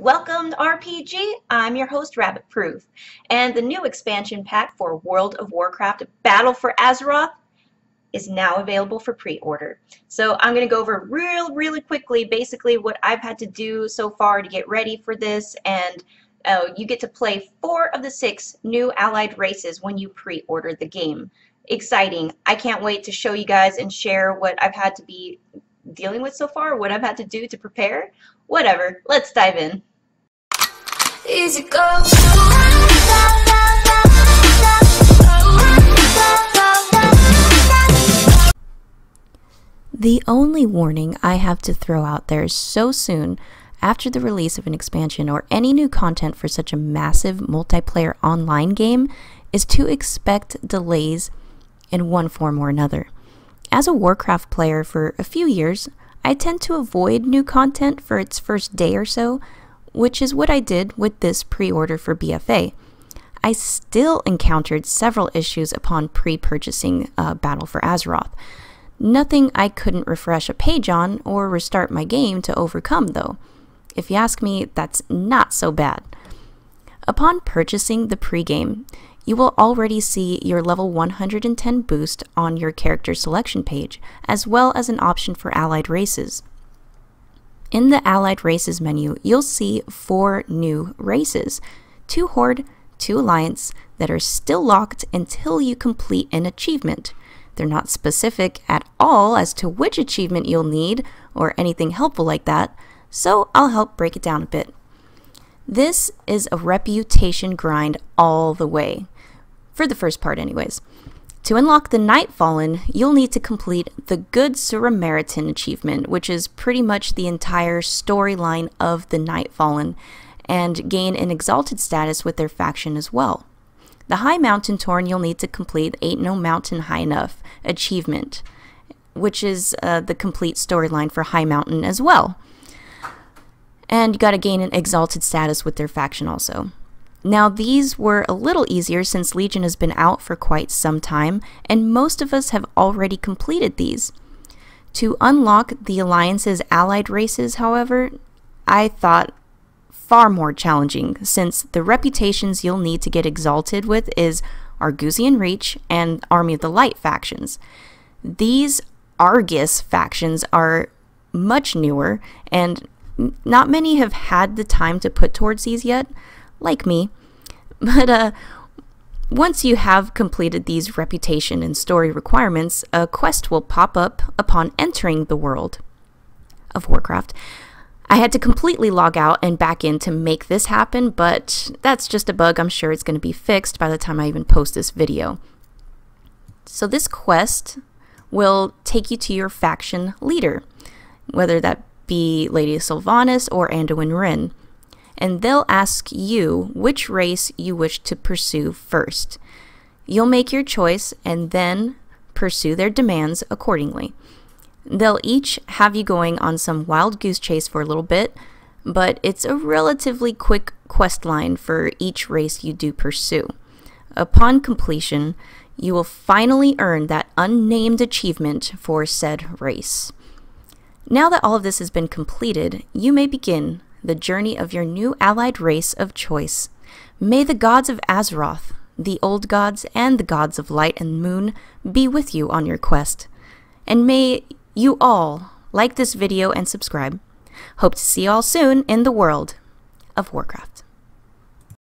Welcome to RPG. I'm your host, Rabbit Proof, and the new expansion pack for World of Warcraft Battle for Azeroth is now available for pre-order. So I'm going to go over real, really quickly basically what I've had to do so far to get ready for this, and uh, you get to play four of the six new allied races when you pre-order the game. Exciting. I can't wait to show you guys and share what I've had to be dealing with so far, what I've had to do to prepare. Whatever, let's dive in. Easy go. The only warning I have to throw out there so soon after the release of an expansion or any new content for such a massive multiplayer online game is to expect delays in one form or another. As a Warcraft player for a few years, I tend to avoid new content for its first day or so, which is what I did with this pre order for BFA. I still encountered several issues upon pre purchasing uh, Battle for Azeroth. Nothing I couldn't refresh a page on or restart my game to overcome, though. If you ask me, that's not so bad. Upon purchasing the pregame, you will already see your level 110 boost on your character selection page, as well as an option for allied races. In the Allied Races menu, you'll see four new races two Horde, two Alliance that are still locked until you complete an achievement. They're not specific at all as to which achievement you'll need or anything helpful like that, so I'll help break it down a bit. This is a reputation grind all the way for the first part anyways. To unlock the Nightfallen, you'll need to complete the Good Samaritan achievement, which is pretty much the entire storyline of the Nightfallen, and gain an exalted status with their faction as well. The High Mountain Tauren you'll need to complete Ain't No Mountain High Enough achievement, which is uh, the complete storyline for High Mountain as well. And you gotta gain an exalted status with their faction also. Now, these were a little easier since Legion has been out for quite some time, and most of us have already completed these. To unlock the Alliance's allied races, however, I thought far more challenging since the reputations you'll need to get exalted with is Argusian Reach and Army of the Light factions. These Argus factions are much newer, and not many have had the time to put towards these yet, like me. But uh, once you have completed these reputation and story requirements, a quest will pop up upon entering the world of Warcraft. I had to completely log out and back in to make this happen, but that's just a bug. I'm sure it's going to be fixed by the time I even post this video. So this quest will take you to your faction leader, whether that be Lady Sylvanas or Anduin Wrynn and they'll ask you which race you wish to pursue first. You'll make your choice and then pursue their demands accordingly. They'll each have you going on some wild goose chase for a little bit, but it's a relatively quick quest line for each race you do pursue. Upon completion, you will finally earn that unnamed achievement for said race. Now that all of this has been completed, you may begin the journey of your new allied race of choice. May the gods of Azeroth, the old gods, and the gods of light and moon be with you on your quest. And may you all like this video and subscribe. Hope to see you all soon in the world of Warcraft.